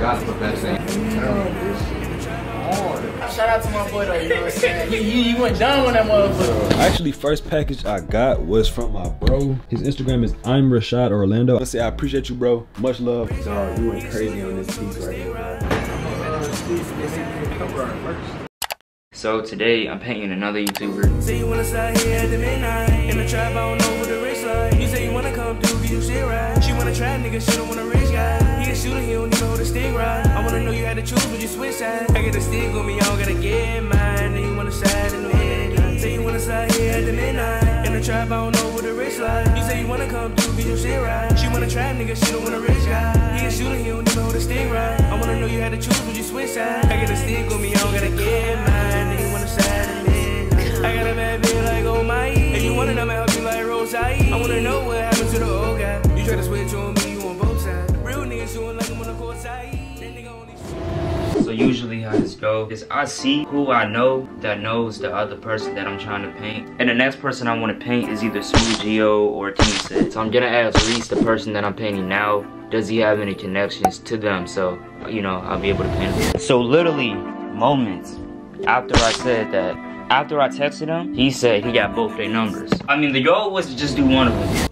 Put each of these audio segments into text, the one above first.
gotta put that thing. Shout out to my boy though, you know what I'm saying? You, you, you went down on that motherfucker. Actually, first package I got was from my bro. His Instagram is I'm Rashad Orlando. Let's say I appreciate you, bro. Much love. Sorry, you went crazy on this piece right here. So today I'm painting another YouTuber. Say you wanna slide here at the midnight. In the trap, I don't know what the wrist like. You say you wanna come through, you shit right. She wanna try, nigga, she don't want a rich guy. He a shooter, he don't even hold a stick right. I wanna know you had to choose, but you switch sides? I get the stick on me, I gotta get mine. Then you wanna slide in the midnight. Say you wanna here at the midnight. In the trap, I don't know what the wrist like. You say you wanna come through, get you shit right. She wanna try, nigga, she don't want a rich guy. He a shooter, he don't even hold a stick right. I wanna know you had to choose, but you switch sides? I get the stick on me, I don't gotta to the old guy You try to switch on me, you on both sides Real niggas doing like I'm on the court side So usually how this go is I see who I know that knows the other person that I'm trying to paint. And the next person I want to paint is either Smooth Gio or Team Sid. So I'm gonna ask Reese, the person that I'm painting now, does he have any connections to them? So, you know, I'll be able to paint. So literally moments after I said that, after I texted him, he said he got both their numbers. I mean, the goal was to just do one of them.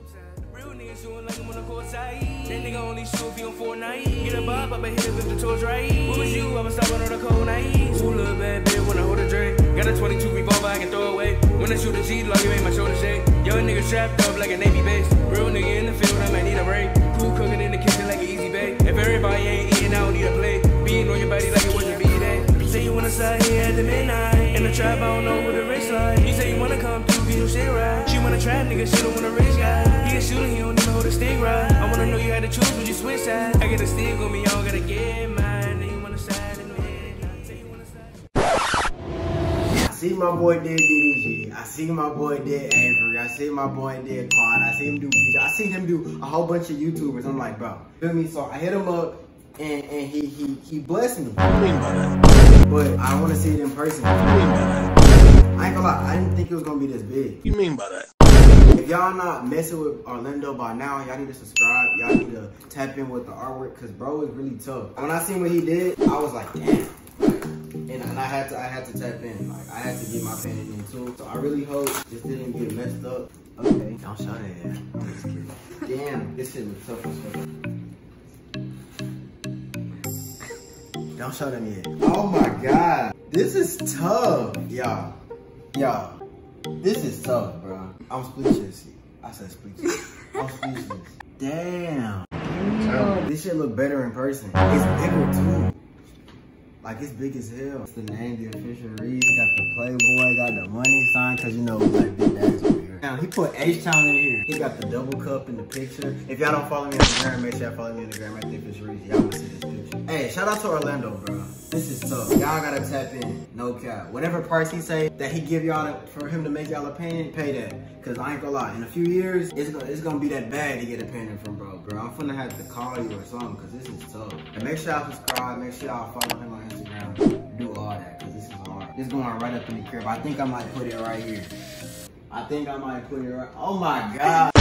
Fortnite Get a bob, I bet hit it with the torch right What was you? I was stopping on a cold night Two little bad bitch when I hold a drink? Got a 22 revolver I can throw away. When I shoot a G, like it make my shoulder shake. Young nigga strapped up like a Navy base. Real nigga in the field, I might need a break. Cool cooking in the kitchen like an easy bake. If everybody ain't eating, I don't need a plate. Being on your body like it was your B-day Say you wanna slide here at the midnight. In the trap, I don't know what the race like. You say you wanna come through, get your shit right She wanna trap, nigga, she don't want a rich guy He a shooter, he don't even hold a stick right I wanna know you had to choose, but you switch sides I get a stick on me, I don't gotta get mine Then you wanna slide in the midnight Say you wanna slide I see my boy did DDG. I see my boy did Avery. I see my boy did Quan. I see him do BJ. I see him do a whole bunch of YouTubers. I'm like, bro, feel me? So I hit him up and, and he, he he blessed me. What do you mean by that? But I want to see it in person. What do you mean by that? I ain't gonna lie, I didn't think it was gonna be this big. What do you mean by that? If y'all not messing with Orlando by now, y'all need to subscribe. Y'all need to tap in with the artwork because bro is really tough. When I seen what he did, I was like, damn. And, and I had to I had to tap in. Like I had to get my painting in too. So I really hope this didn't get messed up. Okay, don't show that yet. I'm just kidding. Damn, this shit looks tough as fuck. Don't show them yet. Oh my god. This is tough. Y'all. Y'all. This is tough, bro. I'm speechless. I said speechless. I'm speechless. Damn. This shit look better in person. It's bigger too. Like it's big as hell. It's the name, the official Rese. Got the Playboy, got the money sign, cause you know like big dads over here. Now he put H Town in here. He got the double cup in the picture. If y'all don't follow me on the gram, make sure y'all follow me on the gram at the official Rese. Y'all wanna see this picture. Hey, shout out to Orlando, bro. This is tough. Y'all gotta tap in. No cap. Whatever price he say that he give y'all for him to make y'all a painting, pay that. Cause I ain't gonna lie, in a few years, it's gonna it's gonna be that bad to get a painting from bro, bro. I'm finna have to call you or something, cause this is tough. And make sure y'all subscribe, make sure y'all follow him on Instagram, do all that, cause this is hard. This going right up in the crib. I think I might put it right here. I think I might put it right. Oh my god.